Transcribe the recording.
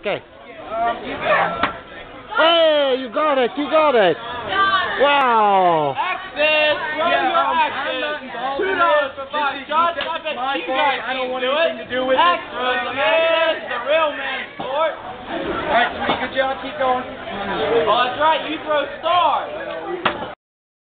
Okay. Hey, you got it. You got it. Wow. Access. Yeah, your um, access. Two dollars for five shots. I bet you guys I don't can't want do anything it. to do with it. Access. Yes, the real man sport. All right, sweetie, good job. Keep going. Oh, that's right. You throw stars.